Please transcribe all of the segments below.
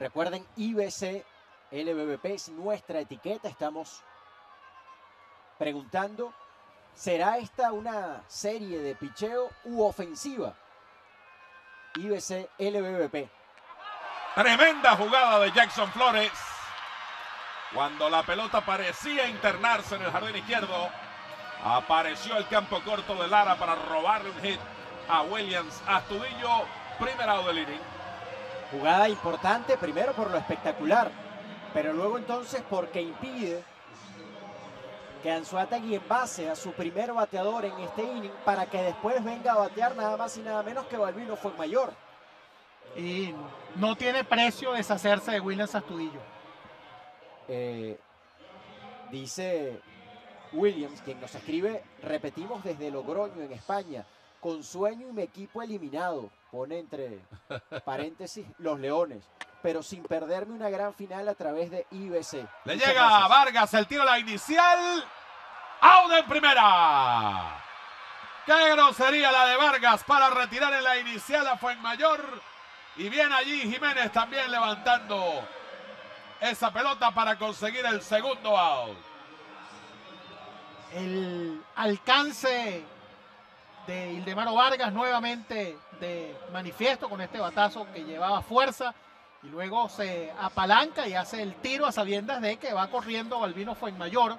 Recuerden, IBC LBBP es nuestra etiqueta. Estamos preguntando, ¿será esta una serie de picheo u ofensiva? IBC LBBP. Tremenda jugada de Jackson Flores. Cuando la pelota parecía internarse en el jardín izquierdo, apareció el campo corto de Lara para robarle un hit a Williams Astudillo, primer out del inning. Jugada importante, primero por lo espectacular, pero luego entonces porque impide que Anzuategui base a su primer bateador en este inning para que después venga a batear nada más y nada menos que Balbino fue mayor. Y no tiene precio deshacerse de Williams Astudillo. Eh, dice Williams, quien nos escribe, repetimos desde Logroño en España, con sueño y mi equipo eliminado, pone entre paréntesis los Leones, pero sin perderme una gran final a través de IBC. Le Muchas llega a gracias. Vargas el tiro a la inicial. Out en primera. Qué grosería la de Vargas para retirar en la inicial a Fuenmayor. Y bien allí Jiménez también levantando esa pelota para conseguir el segundo out. El alcance de Ildemaro Vargas nuevamente de manifiesto con este batazo que llevaba fuerza y luego se apalanca y hace el tiro a sabiendas de que va corriendo Balbino Fuenmayor,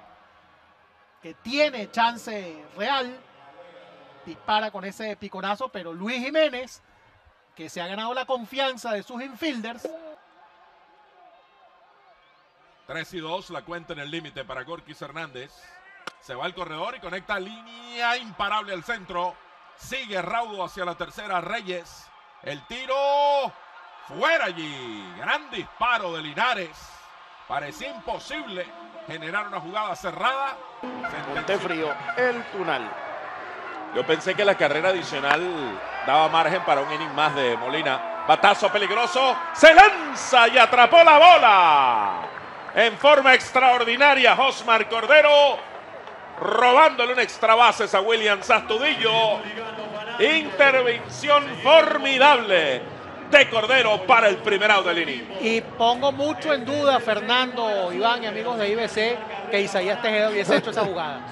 que tiene chance real, dispara con ese piconazo, pero Luis Jiménez, que se ha ganado la confianza de sus infielders, 3 y 2, la cuenta en el límite para Gorkis Hernández. Se va al corredor y conecta línea imparable al centro. Sigue raudo hacia la tercera Reyes. El tiro fuera allí. Gran disparo de Linares. Parecía imposible generar una jugada cerrada. Monte Frío, el Tunal. Yo pensé que la carrera adicional daba margen para un inning más de Molina. Batazo peligroso. Se lanza y atrapó la bola. En forma extraordinaria, Josmar Cordero. Robándole un extra bases a William Sastudillo. Intervención formidable de Cordero para el primer out del inning. Y pongo mucho en duda, Fernando, Iván y amigos de IBC, que Isaías Tejeda hubiese hecho esa jugada.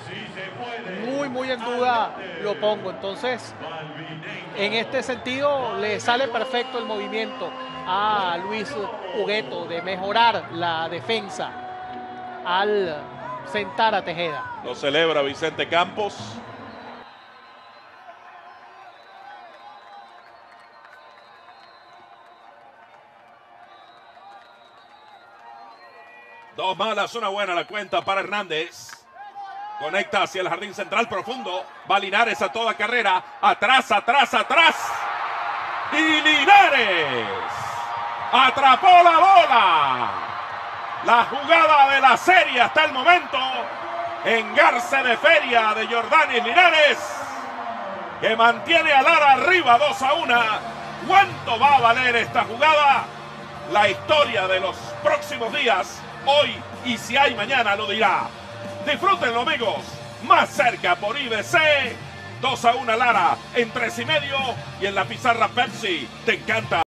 Muy, muy en duda lo pongo. Entonces, en este sentido, le sale perfecto el movimiento a Luis Hugueto de mejorar la defensa al sentar a Tejeda. Lo celebra Vicente Campos. Dos malas, una buena la cuenta para Hernández. Conecta hacia el jardín central profundo. Va Linares a toda carrera. Atrás, atrás, atrás. Y Linares atrapó la bola. La jugada de la serie hasta el momento. Engarce de feria de Jordanis Linares. Que mantiene a Lara arriba 2 a 1. ¿Cuánto va a valer esta jugada? La historia de los próximos días, hoy y si hay mañana, lo dirá. Disfrútenlo, amigos. Más cerca por IBC. 2 a 1 Lara en tres y medio y en la pizarra Pepsi. Te encanta.